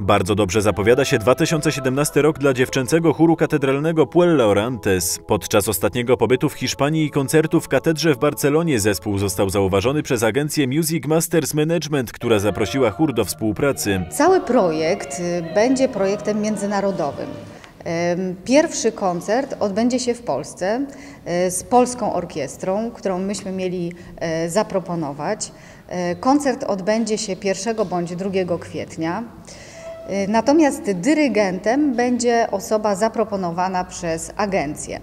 Bardzo dobrze zapowiada się 2017 rok dla dziewczęcego chóru katedralnego Puella Orantes. Podczas ostatniego pobytu w Hiszpanii i koncertu w katedrze w Barcelonie zespół został zauważony przez agencję Music Masters Management, która zaprosiła chór do współpracy. Cały projekt y, będzie projektem międzynarodowym. Ym, Pierwszy koncert odbędzie się w Polsce y, z polską orkiestrą, którą myśmy mieli y, zaproponować. Y, Koncert odbędzie się 1 bądź 2 kwietnia. Natomiast dyrygentem będzie osoba zaproponowana przez agencję.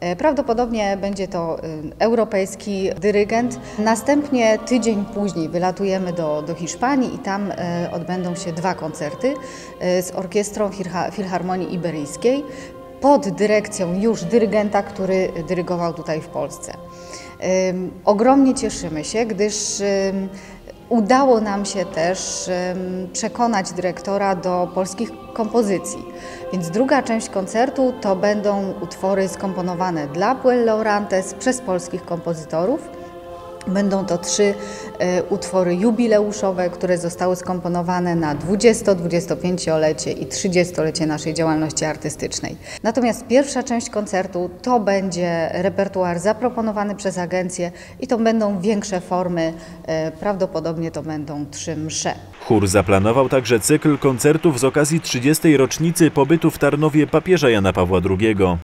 E, Prawdopodobnie będzie to y, europejski dyrygent. Następnie tydzień później wylatujemy do, do Hiszpanii i tam e, odbędą się dwa koncerty e, z orkiestrą Filha- Filharmonii Iberyjskiej pod dyrekcją już dyrygenta, który dyrygował tutaj w Polsce. Ogromnie cieszymy się, gdyż udało nam się też przekonać dyrektora do polskich kompozycji. Więc druga część koncertu to będą utwory skomponowane dla Puella Orantes przez polskich kompozytorów. Będą to trzy e, utwory jubileuszowe, które zostały skomponowane na 20, 25-lecie i 30-lecie naszej działalności artystycznej. Natomiast pierwsza część koncertu to będzie repertuar zaproponowany przez agencję i to będą większe formy, e, prawdopodobnie to będą trzy msze. Chór zaplanował także cykl koncertów z okazji 30. rocznicy pobytu w Tarnowie papieża Jana Pawła II.